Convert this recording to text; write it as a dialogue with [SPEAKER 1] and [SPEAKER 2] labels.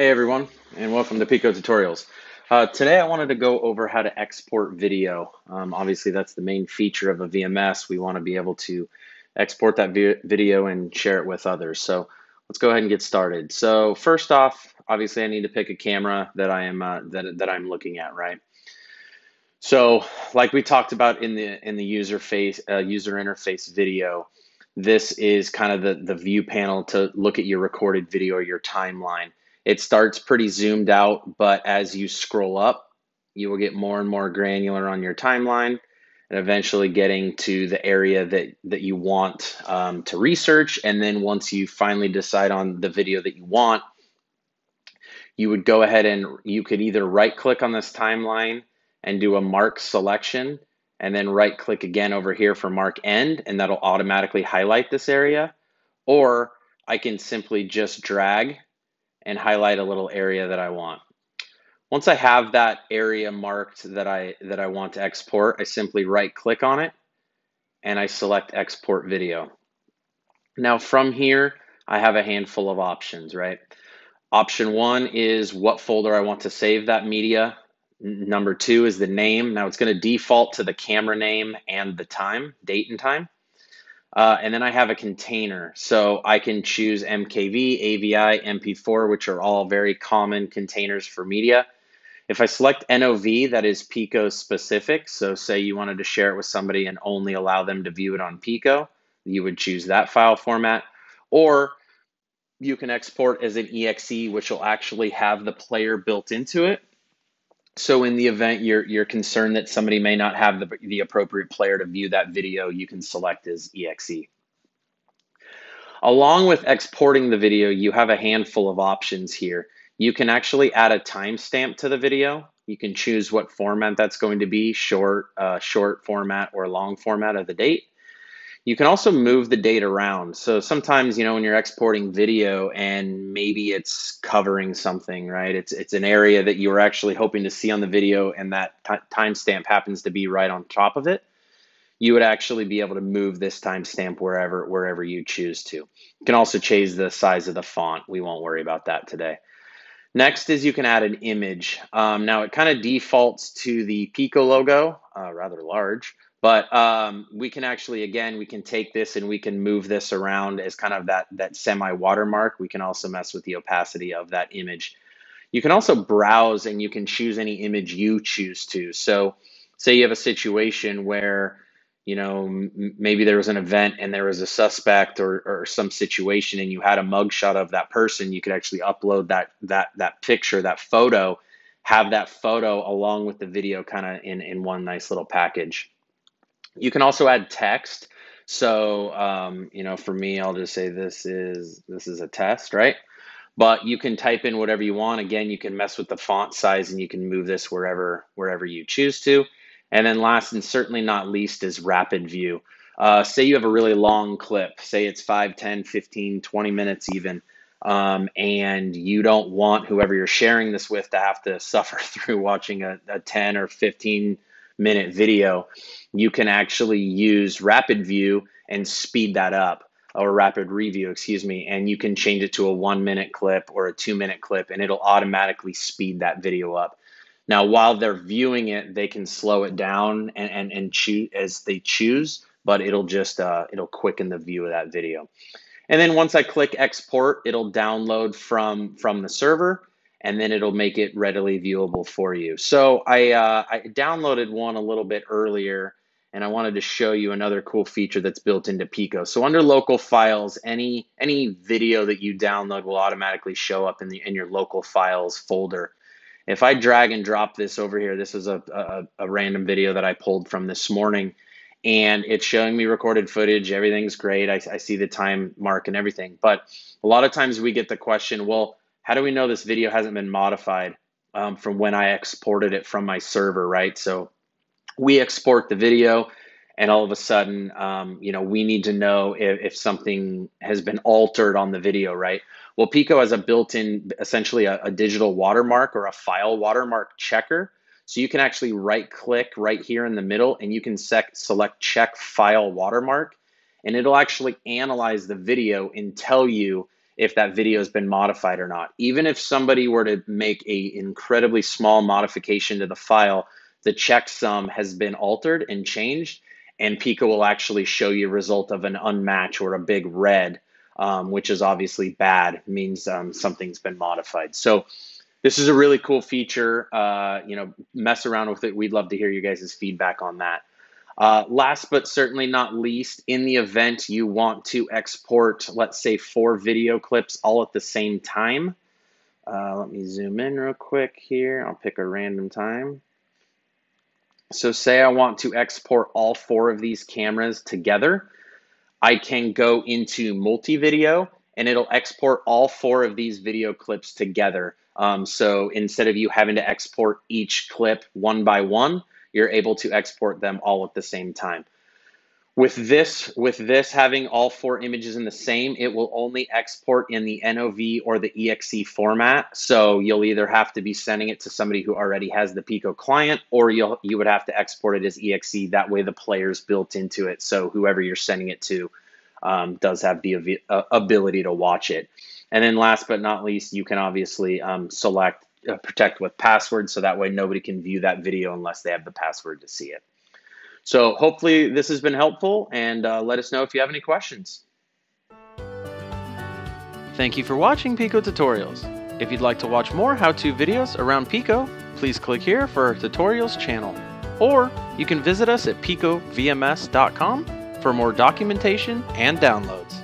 [SPEAKER 1] Hey everyone, and welcome to Piko Tutorials. Uh, today I wanted to go over how to export video. Um, obviously that's the main feature of a VMS. We want to be able to export that video and share it with others. So let's go ahead and get started. So first off, obviously I need to pick a camera that I am uh, that, that I'm looking at, right? So like we talked about in the in the user face uh, user interface video, this is kind of the, the view panel to look at your recorded video or your timeline. It starts pretty zoomed out, but as you scroll up, you will get more and more granular on your timeline and eventually getting to the area that, that you want um, to research. And then once you finally decide on the video that you want, you would go ahead and you could either right click on this timeline and do a mark selection and then right click again over here for mark end and that'll automatically highlight this area. Or I can simply just drag and highlight a little area that I want. Once I have that area marked that I, that I want to export, I simply right click on it and I select export video. Now from here, I have a handful of options, right? Option one is what folder I want to save that media. Number two is the name. Now it's going to default to the camera name and the time, date and time. Uh, and then I have a container. So I can choose MKV, AVI, MP4, which are all very common containers for media. If I select NOV, that is Piko specific. So say you wanted to share it with somebody and only allow them to view it on Piko, you would choose that file format. Or you can export as an EXE, which will actually have the player built into it. So in the event you're you're concerned that somebody may not have the, the appropriate player to view that video, you can select as EXE. Along with exporting the video, you have a handful of options here. You can actually add a timestamp to the video. You can choose what format that's going to be, short, uh, short format or long format of the date. You can also move the date around. So sometimes, you know, when you're exporting video and maybe it's covering something, right? It's it's an area that you were actually hoping to see on the video and that timestamp happens to be right on top of it. You would actually be able to move this timestamp wherever wherever you choose to. You can also change the size of the font. We won't worry about that today. Next is you can add an image. Um, now it kind of defaults to the Piko logo, uh, rather large, but um, we can actually, again, we can take this and we can move this around as kind of that, that semi watermark. We can also mess with the opacity of that image. You can also browse and you can choose any image you choose to. So say you have a situation where, you know, maybe there was an event and there was a suspect or, or some situation and you had a mugshot of that person, you could actually upload that, that, that picture, that photo, have that photo along with the video kind of in, in one nice little package. You can also add text. So, um, you know, for me, I'll just say this is this is a test, right? But you can type in whatever you want. Again, you can mess with the font size and you can move this wherever wherever you choose to. And then last and certainly not least is rapid view. Uh, say you have a really long clip, say it's 5, 10, 15, 20 minutes even, um, and you don't want whoever you're sharing this with to have to suffer through watching a, a 10 or 15 minute video, you can actually use rapid view and speed that up or rapid review, excuse me, and you can change it to a one minute clip or a two minute clip and it'll automatically speed that video up. Now, while they're viewing it, they can slow it down and, and, and choose as they choose, but it'll just, uh, it'll quicken the view of that video. And then once I click export, it'll download from, from the server and then it'll make it readily viewable for you. So I, uh, I downloaded one a little bit earlier and I wanted to show you another cool feature that's built into Piko. So under local files, any any video that you download will automatically show up in the in your local files folder. If I drag and drop this over here, this is a, a, a random video that I pulled from this morning, and it's showing me recorded footage. Everything's great. I, I see the time mark and everything. But a lot of times we get the question, well, how do we know this video hasn't been modified um, from when I exported it from my server, right? So we export the video and all of a sudden, um, you know, we need to know if, if, something has been altered on the video, right? Well, Piko has a built-in, essentially a, a digital watermark or a file watermark checker. So you can actually right-click right here in the middle, and you can sec- select check file watermark, and it'll actually analyze the video and tell you if that video has been modified or not. Even if somebody were to make a incredibly small modification to the file, the checksum has been altered and changed, and Piko will actually show you a result of an unmatch or a big red, um, which is obviously bad, means um, something's been modified. So this is a really cool feature. Uh, you know, mess around with it. We'd love to hear you guys' feedback on that. Uh, last but certainly not least, in the event you want to export, let's say, four video clips all at the same time. Uh, let me zoom in real quick here. I'll pick a random time. So say I want to export all four of these cameras together. I can go into multi-video and it'll export all four of these video clips together. Um, so instead of you having to export each clip one by one, you're able to export them all at the same time. With this, with this having all four images in the same, it will only export in the NOV or the EXE format. So you'll either have to be sending it to somebody who already has the Piko client, or you'll you would have to export it as EXE. That way, the player's built into it, so whoever you're sending it to um, does have the uh, ability to watch it. And then, last but not least, you can obviously um, select protect with password so that way nobody can view that video unless they have the password to see it. So hopefully this has been helpful and uh, let us know if you have any questions.
[SPEAKER 2] Thank you for watching Piko Tutorials. If you'd like to watch more how-to videos around Piko, please click here for our tutorials channel. Or you can visit us at pikovms.com for more documentation and downloads.